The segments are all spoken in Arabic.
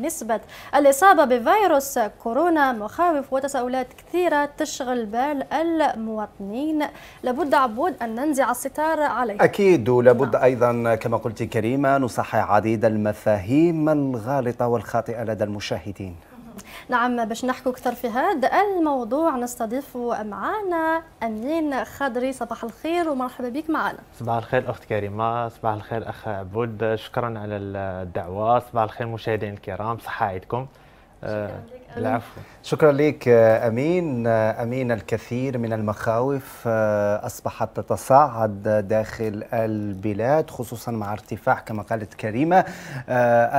نسبة الإصابة بفيروس كورونا مخاوف وتساؤلات كثيرة تشغل بال المواطنين لابد عبود أن ننزع الستار عليه أكيد ولابد نعم. أيضا كما قلت كريمة نصحح عديد المفاهيم الغالطة والخاطئة لدى المشاهدين نعم باش نحكوا أكثر في هذا الموضوع نستضيف معنا أمين خضري. صباح الخير ومرحبا بك معنا. صباح الخير أخت كريمة صباح الخير أخ عبود. شكرا على الدعوة. صباح الخير مشاهدينا الكرام صحة عيدكم. شكرا العفو. شكرا لك أمين. أمين الكثير من المخاوف أصبحت تتصاعد داخل البلاد خصوصا مع ارتفاع كما قالت كريمة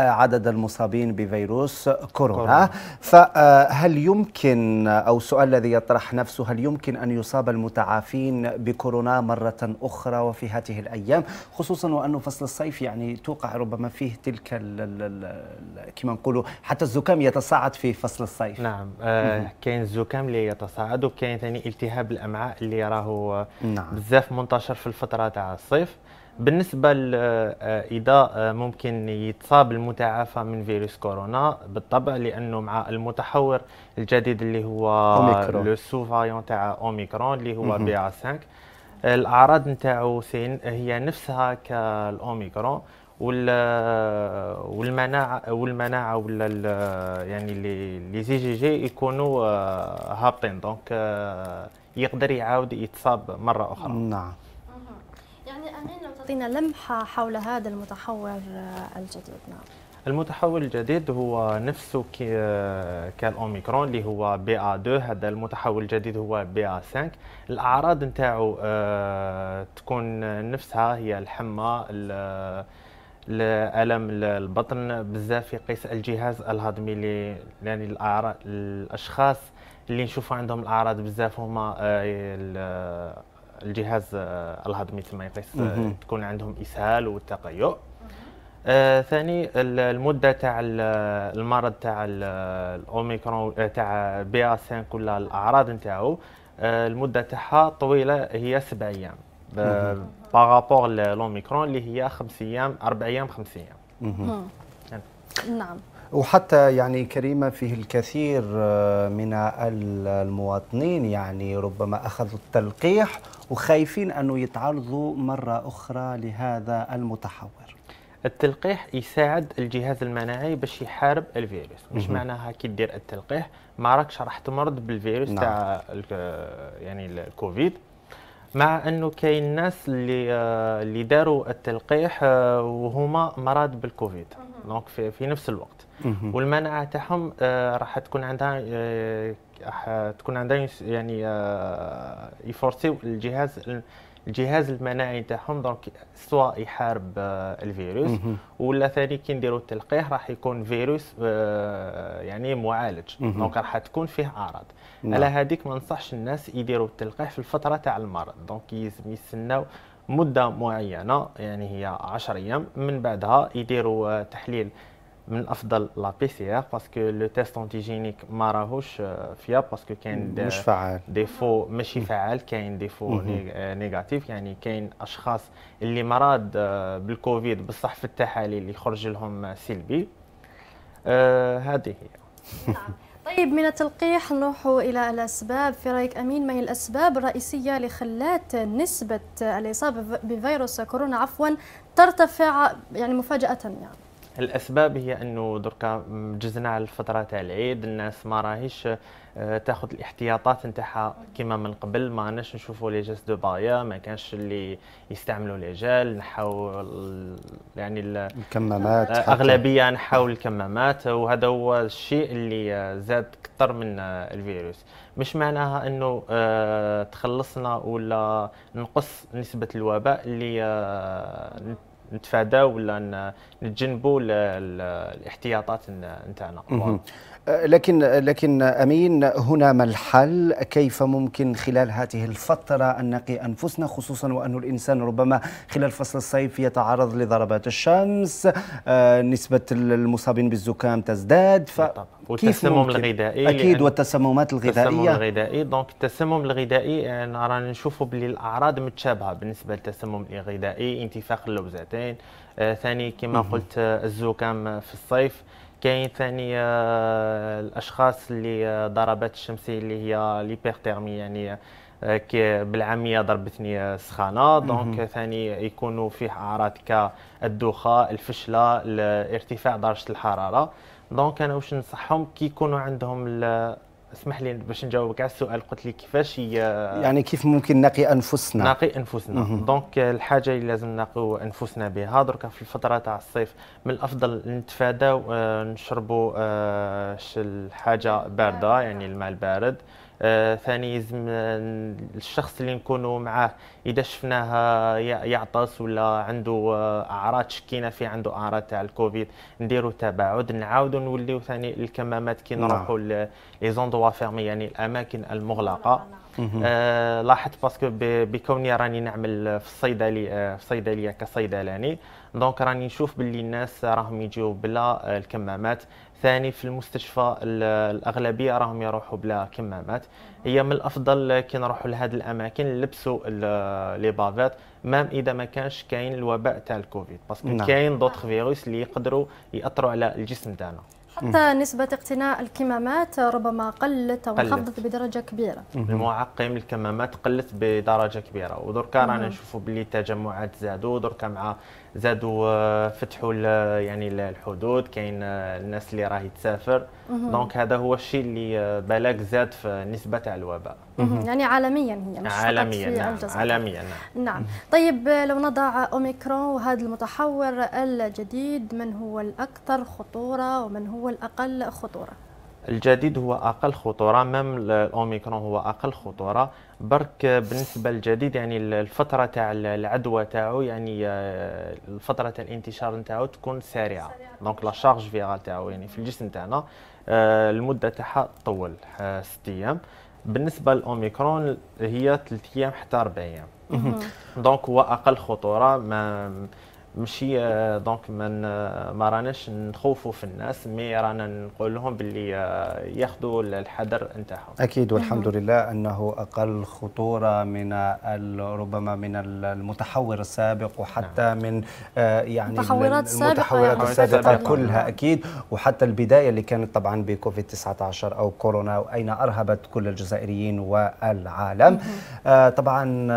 عدد المصابين بفيروس كورونا. فهل يمكن أو السؤال الذي يطرح نفسه هل يمكن أن يصاب المتعافين بكورونا مرة أخرى وفي هذه الأيام؟ خصوصا وانه فصل الصيف يعني توقع ربما فيه تلك كما نقولوا حتى الزكام يتصاعد في فصل الصيف. نعم. آه كاين الزكام اللي يتصاعد وكاين ثاني التهاب الأمعاء اللي راهو نعم. بزاف منتشر في الفترة تاع الصيف. بالنسبة اذا ممكن يتصاب المتعافى من فيروس كورونا بالطبع لأنه مع المتحور الجديد اللي هو le sous-variant تاع أوميكرون اللي هو BA 5 الأعراض نتاعو هي نفسها كالأوميكرون والمناعه والمناعة ولا يعني les IgG يكونوا آه، هابطين. donc آه، يقدر يعاود يتصاب مرة أخرى. نعم. يعني امين لو تعطينا لمحة حول هذا المتحور آه، الجديد. نعم. المتحول الجديد هو نفسه كالأوميكرون اللي هو BA 2 هذا المتحول الجديد هو BA 5 الأعراض نتاعو تكون نفسها هي الحمى الالم البطن بزاف يقيس الجهاز الهضمي اللي يعني الاعراض الأشخاص اللي نشوفوا عندهم الأعراض بزاف هما آه، الجهاز آه، الهضمي تما يقيس تكون عندهم إسهال وتقيؤ آه ثاني المدة تاع المرض تاع الأوميكرون آه، تاع بي 5 ولا الأعراض نتاعو آه المدة تاعها طويلة هي سبع أيام. par rapport l'Omicron اللي هي خمس أيام أربع أيام خمس أيام نعم وحتى يعني كريمه فيه الكثير من المواطنين يعني ربما اخذوا التلقيح وخايفين انه يتعرضوا مره أخرى لهذا المتحور التلقيح يساعد الجهاز المناعي باش يحارب الفيروس مش معناها كي دير التلقيح ما راكش راح تمرض بالفيروس نعم. تاع يعني الكوفيد مع أنه كاين ناس اللي آه، اللي داروا التلقيح آه، وهما مرض بالكوفيد. donc في, في نفس الوقت. والمناعة تاعهم آه، راح تكون عندها تكون عندها يعني يفورسيو الجهاز الجهاز المناعي تاعهم donc soit يحارب الفيروس ولا ثاني كي نديروا التلقيح راح يكون فيروس يعني معالج. donc راح تكون فيه أعراض. نعم. على هذيك ما ننصحش الناس يديروا التلقيح في الفترة تاع المرض. donc يستناو مدة معينة يعني هي 10 أيام من بعدها يديروا تحليل من أفضل la PCR parce que le test antigénique ما راهوش fiable parce que كاين مش فعال des fois ماشي فعال كاين des faux négatifs يعني كاين أشخاص اللي مرض بالكوفيد بصح في التحاليل يخرج لهم سلبي. آه هذه هي. نعم. طيب من التلقيح نروح إلى الأسباب. في رأيك أمين ما هي الأسباب الرئيسية اللي خلات نسبة الإصابة بفيروس كورونا عفوا ترتفع يعني مفاجأة يعني. الأسباب هي أنه دركا جزنا على الفترة تاع العيد الناس ما راهيش آه، تاخذ الاحتياطات نتاعها كما من قبل. ما عندناش نشوفوا les gestes barrières ما كانش اللي يستعملوا les gels. نحاول يعني الكمامات آه، أغلبية نحاول الكمامات. وهذا هو الشيء اللي آه، زاد أكثر من الفيروس. مش معناها أنه تخلصنا ولا نقص نسبة الوباء اللي نتفاداو ولا نتجنبوا الاحتياطات نتاعنا لكن لكن أمين هنا ما الحل؟ كيف ممكن خلال هذه الفترة أن نقي أنفسنا خصوصا وأن الإنسان ربما خلال فصل الصيف يتعرض لضربات الشمس، آه، نسبة المصابين بالزكام تزداد ف والتسمم الغذائي أكيد والتسممات الغذائية. التسمم الغذائي. donc التسمم الغذائي رانا نشوفوا باللي الاعراض متشابهة بالنسبة للتسمم الغذائي انتفاخ اللوزتين ثاني كما قلت الزكام في الصيف. كاين ثاني آه، الأشخاص اللي ضربات الشمسيه اللي هي l'hyperthermie يعني بالعامية ضربتني سخانة. donc ثاني يكونوا فيه أعراض كالدوخة الفشلة ارتفاع درجة الحرارة. donc أنا واش ننصحهم؟ كي يكونوا عندهم اسمح لي باش نجاوبك على السؤال. قلت لي كيفاش يعني كيف ممكن نقي أنفسنا؟ نقي أنفسنا. donc الحاجة اللي لازم نقيو أنفسنا بها. دركا في الفترة تاع الصيف من الأفضل نتفاداو آه، نشربوا آه، الحاجة باردة يعني الماء البارد. آه ثاني لازم الشخص اللي نكونوا معاه إذا شفناه يعطس ولا عنده آه أعراض شكينا فيه عنده أعراض تاع الكوفيد نديروا تباعد نعاودوا نوليو ثاني الكمامات كي نعم. نروحوا les endroits fermés يعني الأماكن المغلقة. آه لاحظت parce que بكوني راني نعمل في الصيدلي آه في صيدلية كصيدلاني. donc راني نشوف باللي الناس راهم يجيو بلا الكمامات. ثاني في المستشفى الأغلبية راهم يروحوا بلا كمامات. هي من الأفضل كي نروحوا لهذه الأماكن نلبسوا les bavettes même إذا ما كانش كاين الوباء تاع الكوفيد. parce que نعم. كاين d'autres virus اللي يقدروا يأثروا على الجسم تاعنا. حتى نسبة اقتناء الكمامات ربما قلت أو انخفضت بدرجة كبيرة. المعقم الكمامات قلت بدرجة كبيرة. ودركا رانا نشوفوا باللي التجمعات زادوا دركا مع زادوا آه، فتحوا يعني الحدود كاين آه، الناس اللي راهي تسافر. donc هذا هو الشيء اللي آه، بلاك زاد في نسبة تاع الوباء. يعني عالميا هي مش عالميا في نعم. الجزائر عالميا نعم. نعم. طيب لو نضع أوميكرون وهذا المتحور الجديد من هو الأكثر خطورة ومن هو الأقل خطورة؟ الجديد هو أقل خطورة même الأوميكرون هو أقل خطورة. برك بالنسبة للجديد يعني الفترة تاع العدوى تاعو يعني آه، الفترة تاع الانتشار نتاعو تكون سريعة. donc la charge virale تاعو يعني في الجسم تاعنا آه، المدة تاعها تطول 6 أيام. بالنسبة للاوميكرون هي 3 أيام حتى 4 أيام. donc هو أقل خطورة ما ماشي donc من ما راناش نخوفوا في الناس mais رانا نقول لهم باللي آه، ياخذوا الحذر نتاعهم. أكيد والحمد لله أنه أقل خطورة من ربما من المتحور السابق وحتى نعم. من آه، يعني المتحورات السابقه المتحورات السابقة كلها أكيد. وحتى البداية اللي كانت طبعا بكوفيد 19 أو كورونا وأين أرهبت كل الجزائريين والعالم. آه طبعا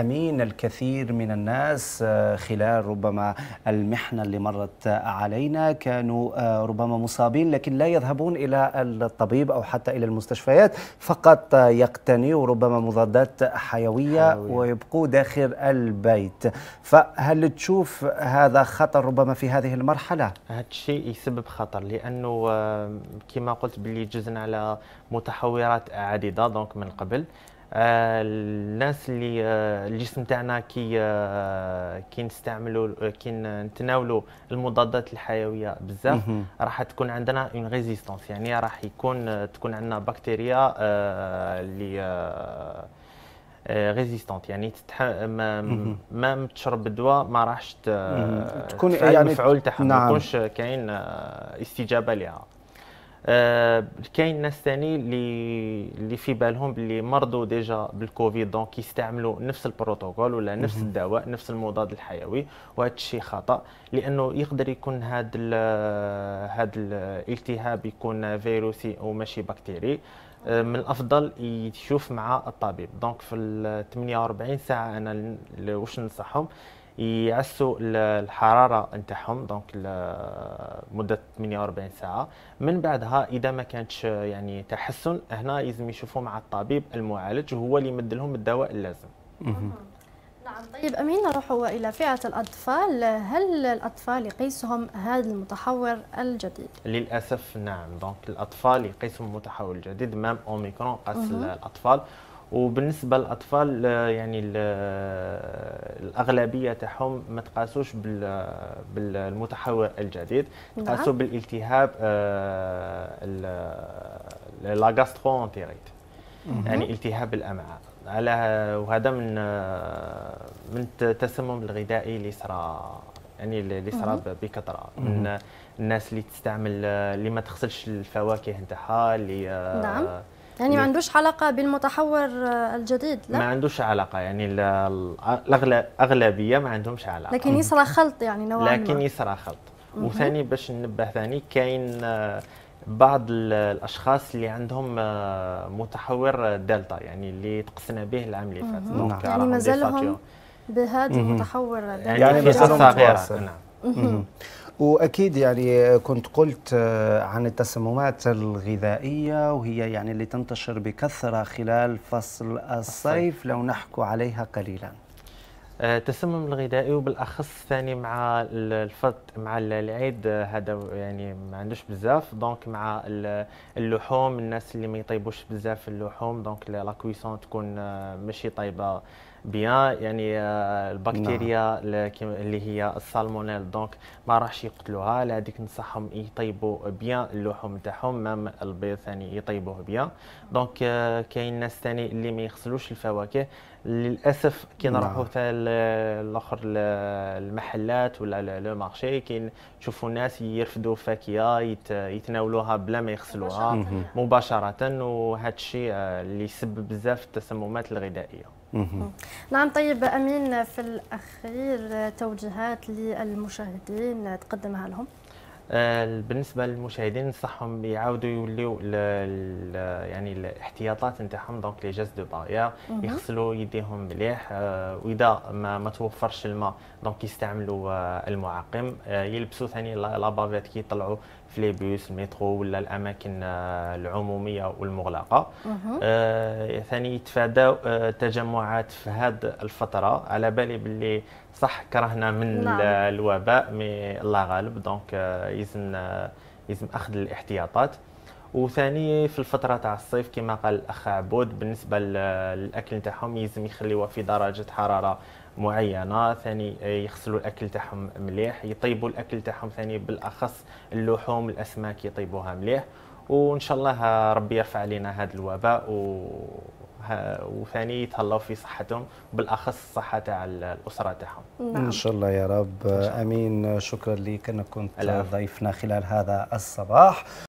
أمين الكثير من الناس خلال ربما ربما المحنة اللي مرت علينا كانوا آه، ربما مصابين لكن لا يذهبون إلى الطبيب أو حتى إلى المستشفيات فقط يقتنيوا ربما مضادات حيوية, حيوية. ويبقوا داخل البيت فهل تشوف هذا خطر ربما في هذه المرحلة؟ هذا الشيء يسبب خطر لأنه آه، كما قلت باللي جزنا على متحورات عديدة donc من قبل آه، الناس اللي آه، الجسم تاعنا كي آه، كي نستعملوا كي نتناولوا المضادات الحيوية بزاف راح تكون عندنا une résistance يعني راح يكون تكون عندنا بكتيريا اللي résistante يعني تتح... ما ما تشرب الدواء ما راحش تكون يعني المفعول تاعها. نعم. ما يكونش كاين استجابة لها آه كاين ناس ثاني اللي اللي في بالهم باللي مرضوا déjà بالكوفيد donc يستعملوا نفس البروتوكول ولا نفس الدواء نفس المضاد الحيوي وهذا الشيء خطأ لأنه يقدر يكون هذا هذا الالتهاب يكون فيروسي أو ماشي بكتيري. آه، من الأفضل يشوف مع الطبيب. donc في 48 ساعة أنا واش ننصحهم؟ يعسوا الحراره نتاعهم donc لمده 48 ساعة. من بعدها إذا ما كانتش يعني تحسن هنا لازم يشوفوا مع الطبيب المعالج وهو اللي يمد لهم الدواء اللازم. نعم. طيب امين نروح إلى فئة الأطفال. هل الأطفال يقيسهم هذا المتحور الجديد؟ للأسف نعم. donc الأطفال يقيسهم المتحور الجديد même أوميكرون قاس الأطفال. وبالنسبة للأطفال يعني الأغلبية تاعهم ما تقاسوش بالمتحور الجديد نعم. تقاسوا بالالتهاب la gastro-entérite يعني التهاب الأمعاء. على وهذا من من التسمم الغذائي اللي صرا يعني اللي صرا بكثرة. من الناس اللي تستعمل اللي ما تغسلش الفواكه نتاعها اللي نعم. يعني ما عندوش علاقه بالمتحور الجديد لا؟ ما عندوش علاقه يعني الاغلبيه ما عندهمش علاقه لكن يصرى خلط يعني نوعا لكن يصرى خلط. وثاني باش ننبه ثاني كاين بعض الأشخاص اللي عندهم متحور دلتا يعني اللي تقسنا به العام اللي فات. نعم. يعني مازالهم بهذا المتحور دلتا. يعني مازالهم صغيرة. نعم. وأكيد يعني كنت قلت عن التسممات الغذائية وهي يعني اللي تنتشر بكثرة خلال فصل الصيف لو نحكوا عليها قليلا. التسمم الغذائي وبالأخص ثاني مع الفط مع العيد هذا يعني ما عندوش بزاف. donc مع اللحوم الناس اللي ما يطيبوش بزاف اللحوم donc la cuisson تكون ماشي طيبة. bien يعني البكتيريا نعم. اللي هي ال salmonelle. donc ما راحش يقتلوها لهذيك ننصحهم يطيبوا bien اللحوم تاعهم même البيض ثاني يطيبوه bien. donc كاين ناس ثاني اللي ما يغسلوش الفواكه. للأسف كي نروحوا حتى الآخر المحلات ولا le marché كاين تشوفوا ناس يرفدوا فاكهة يتناولوها بلا ما يغسلوها مباشرة. وهذا الشيء اللي يسبب بزاف التسممات الغذائية. نعم طيب أمين في الأخير توجيهات للمشاهدين تقدمها لهم. آه، بالنسبة للمشاهدين ننصحهم يعاودوا يوليو يعني الاحتياطات نتاعهم donc les gestes de barrière يغسلوا يديهم مليح آه، وإذا ما, ما توفرش الماء donc يستعملوا آه، المعقم يلبسوا ثاني la bavette كي يطلعوا في les bus المترو ولا الأماكن العمومية والمغلقة. آه ثاني يتفاداو التجمعات في هذه الفترة. على بالي باللي صح كرهنا من نعم. الوباء mais الله غالب. دونك يلزم يلزم أخذ الاحتياطات. وثاني في الفترة تاع الصيف كما قال الأخ عبود بالنسبة للأكل نتاعهم يلزم يخليوه في درجة حرارة معينة ثاني يغسلوا الأكل تاعهم مليح يطيبوا الأكل تاعهم ثاني بالأخص اللحوم الأسماك يطيبوها مليح. وإن شاء الله ربي يرفع علينا هذا الوباء و وثاني يتهلاو في صحتهم بالأخص الصحة تاع الأسرة تاعهم. نعم. ان شاء الله يا رب. آمين. شكرا لك أنك كنت ضيفنا خلال هذا الصباح.